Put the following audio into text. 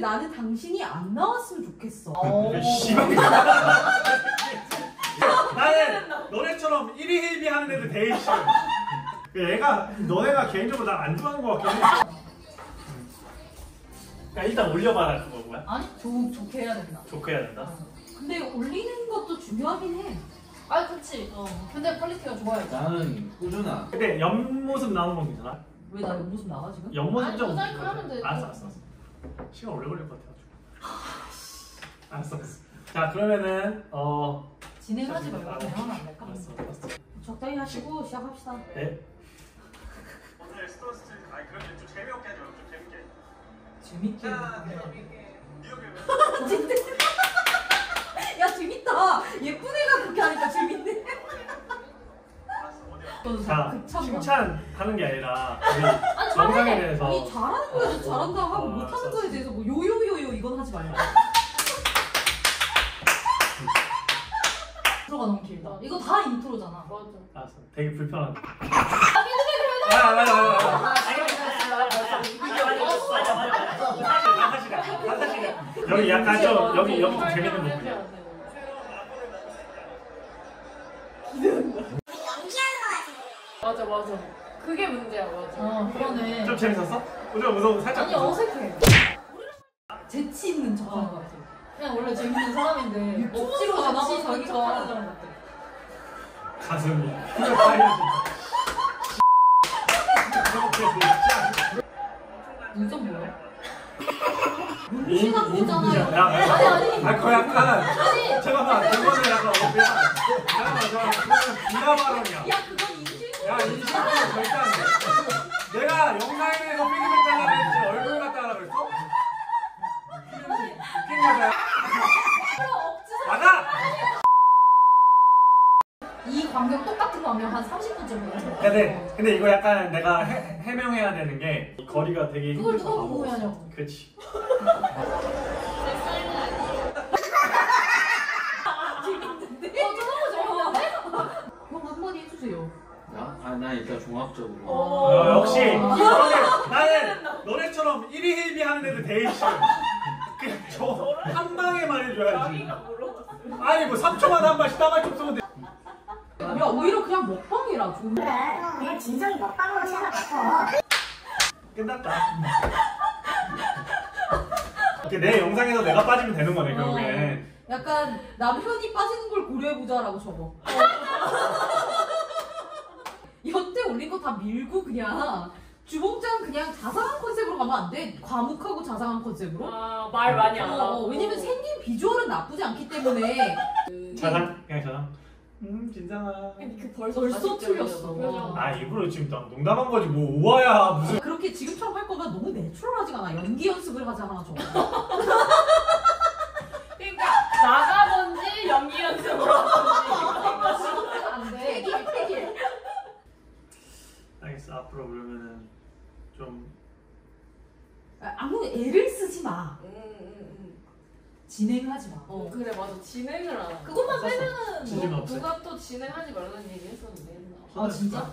나는 당신이 안 나왔으면 좋겠어. 씨발. 나는 너네처럼 1위 1비 하는 애들 되게 싫어. 얘가 너네가 개인적으로 날 안 좋아하는 것 같긴 해. 그러니까 일단 올려봐라 그거 뭐야? 아니 좋 좋게 해야 된다. 좋게 해야 된다. 근데 올리는 것도 중요하긴 해. 아 그치 어. 근데 퀄리티가 좋아야지 나는 꾸준한 근데 옆모습 나오는 건 괜찮아? 왜 나 옆모습 나와 지금? 옆모습 아니, 좀 모자이크 하면 돼. 알았어 알았어 알았어. 시간 오래 걸릴 것 같아가지고. 알았어 알았어. 자 그러면은 어 진행하지 말고 그냥 하면 안 될까? 알았어 알았어. 적당히 하시고 시작합시다. 네. 오늘 스토리스 아니 그럼 좀 재미없게 하죠 좀 재밌게 재밌게. 뉴욕에 야 재밌다. 예쁜 애가 그렇게 하니까 재밌네. 알았어 어디야 자 극찬. 칭찬하는 게 아니라 우리 잘해 대해서 아니 잘하는 거에서 잘한다 하고 어, 못하는 거에 대해서 뭐 요요요요 이건 하지 말고. 인트로가 너무 길다. 이거 다 인트로잖아. 맞아 알았어. 되게 불편하다. 아, 아, 아, 아, 아. 여기 약간 좀 여기 여기 좀 재밌는 부분이야. 맞아 맞아 그게 문제야 맞아 어 그러네. 좀 재밌었어? 좀 무서워 살짝. 아니 무서워. 어색해. 재치 있는 척하는 것 같아. 그냥 원래 재밌는 사람인데 억지로 나가서 재치 있는 자기가 척하는 하는 사람 같아. 가슴이. 눈썹 뭐야? 인- 눈치가 인- 보잖아요. 야, 야, 아니 아니. 아, 그 약간 아니. 잠깐만 그거는 약간 어 그냥 잠깐만 잠깐만 비하 발언이야. 야 그건 인식. 야 인식은 절대 안 돼. 내가 영상에 대해서 피드백 달라고 했지 얼굴 갖다 하라고 했어? 웃긴 여자야. 맞아. 이 광경 똑같은 광경 한 30분쯤 해요. 근데 근데 이거 약간 내가 해, 해명해야 되는 게이 거리가 되게 그걸 힘들어. 누가 보고 하냐고. 그렇지. 어 한마디 해주세요. 나? 아, 나 일단 종합적으로 어, 역시 어. 너네, 나는 너네처럼 1위 1비 하는 애들 되게 싫어. 저한 방에 말해줘야지. 아니 뭐 3초마다 한 번씩 따발 좀 쏘면 돼. 야 오히려 그냥 먹방이라 좀. 그냥 진정이 먹방으로 생각했어. 끝났다. 이렇게 내 영상에서 내가 빠지면 되는 거네 결국엔. 약간 남편이 빠지는 걸 고려해보자라고 적어. 여태 올린 거 다 밀고 그냥 주봉장 그냥 자상한 컨셉으로 가면 안 돼. 과묵하고 자상한 컨셉으로. 아 말 많이 안 어, 나오고 왜냐면 생긴 비주얼은 나쁘지 않기 때문에 자상 그냥 자상. 음 진상아. 그 벌써 벌써 틀렸어. 아 일부러 지금 나 농담한 거지 뭐 우아야 무슨. 그렇게 지금처럼 할 거면 너무 내추럴하지가 않아. 연기 연습을 하자 하나 저. 그러니까 나가든지 연기 연습을 하든지 안 돼. 태길 태길. 알겠어 앞으로 그러면은 좀 아무 애를 쓰지 마. 음, 음, 음. 진행하지 마. 어 그래 맞아 진행을 안 하고 그것만. 빼면은 진심 뭐 없어. 누가 또 진행하지 말라는 얘기 했었는데 아 진짜?